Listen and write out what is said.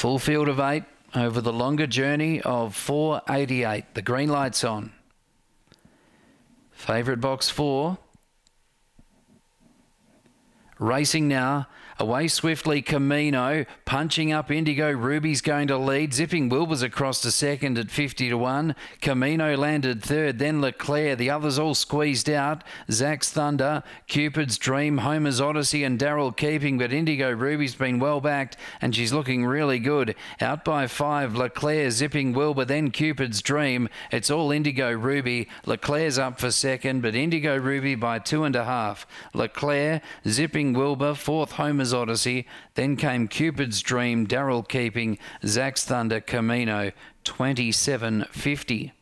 Full field of eight over the longer journey of 488. The green light's on. Favourite box four. Racing now. Away swiftly, Camino. Punching up Indigo Ruby's going to lead. Zipping Wilbur's across to second at 50 to 1. Camino landed third. Then Leclerc. The others all squeezed out. Zach's Thunder, Cupid's Dream, Homer's Odyssey, and Daryl keeping. But Indigo Ruby's been well backed and she's looking really good. Out by five, Leclerc, Zipping Wilbur, then Cupid's Dream. It's all Indigo Ruby. Leclerc's up for second, but Indigo Ruby by two and a half. Leclerc, Zipping Wilbur, fourth Homer's Odyssey. Then came Cupid's Dream, Daryl Keeping, Zach's Thunder, Camino, 27.50.